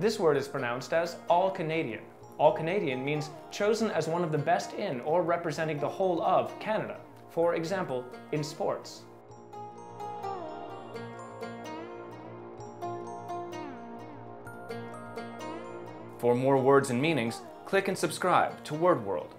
This word is pronounced as All Canadian. All Canadian means chosen as one of the best in or representing the whole of Canada. For example, in sports. For more words and meanings, click and subscribe to Word World.